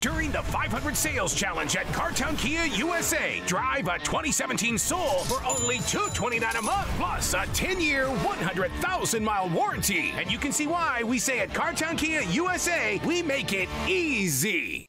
During the 500 Sales Challenge at Car Town Kia USA, drive a 2017 Soul for only $229 a month, plus a 10-year, 100,000-mile warranty. And you can see why we say at Car Town Kia USA, we make it easy.